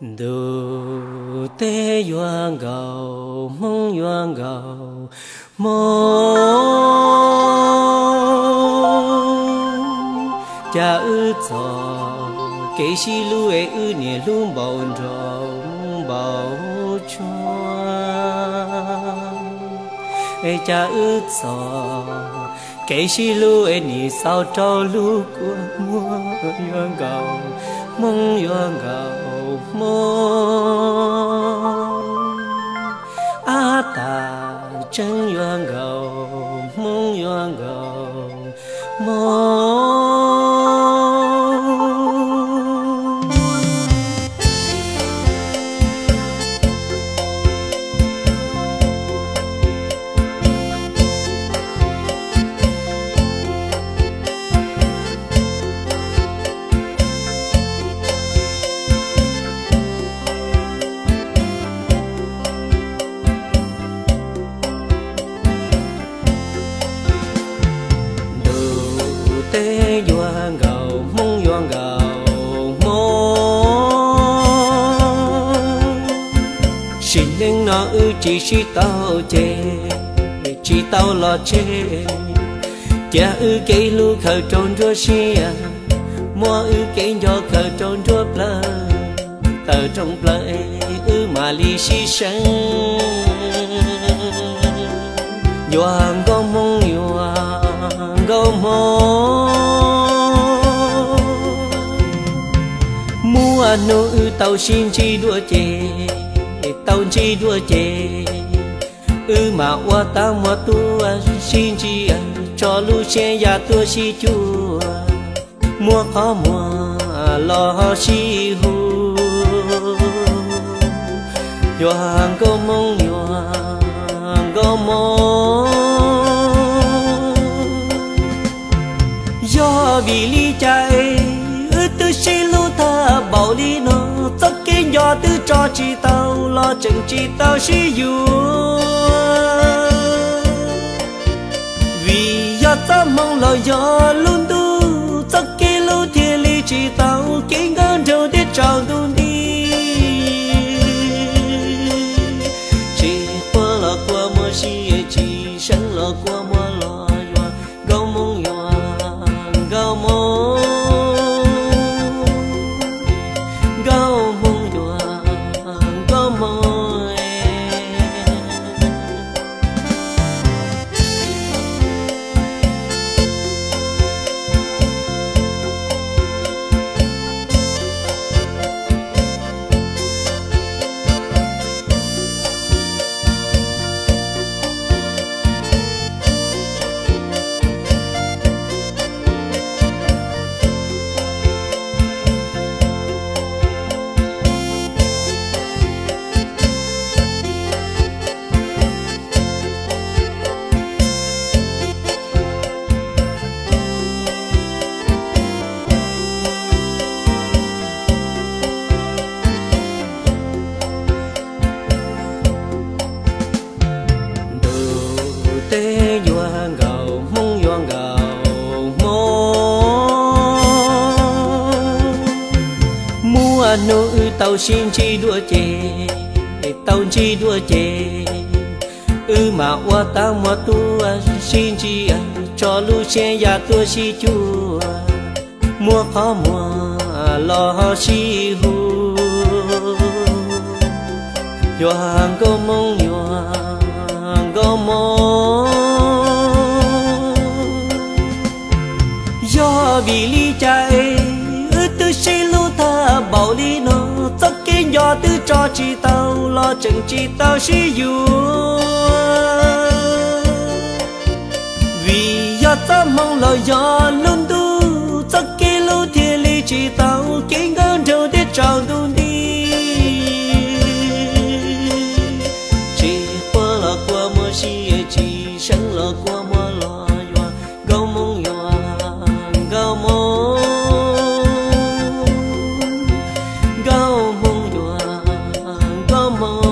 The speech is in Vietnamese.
đồ tế yuan gạo mong yuan gạo mong. Cha ư cho kể si lu ế ư nè lu bao rong bao chuan. E cha ư cho kể xí lu e nì sao trâu lu của mua yuan gạo mong yuan gạo mong a ta chân yuan gạo mong yuan gạo nó ư chỉ chỉ tao chê chỉ tao lo chê. Cha ư cái lu khờ trôn chúa xia à, mua ư cái cho khờ trôn chúa plơ tờ trong plơ ư mà li xi sáng yuan go mong, yuan go mong. Mua nô ư tàu xin chi đua chê tàu chi đua chê ư ừ mà qua ta mà tu xin chi ăn, cho lu xe ya tua si chua. Mua khó mua, lo si hu. Yoang go mong yoang go mong do vì lý chạy ư ừ tư si lu ta bảo lý nó, tất cái do tư cho chi tao, lo chừng chi tao xí dù vì do ta mong lo do luôn tu tất kỳ lu thiên lý chi tao kỹ ngân trâu để trao tu đi. Chỉ qua là qua mơ si chỉ sáng là qua mơ. corazón. Tê yuan gầu mong yuan gầu mô mua nô ư tàu xin chi đua chê tàu chi đua chê ư mà qua ta mà tu xin chi cho lu xe ya tua si chua. Mua khó mua lo si hu yuan gầu mong yuan li chạy. Ư tư si lu tha bảo li nó tất kí nhỏ tư cho chi tao, lo chừng chi tao si dù vì do ta mong lo do luôn tu, tất kí lu thiên li chi tao kí ngân đầu để tròn tu amor.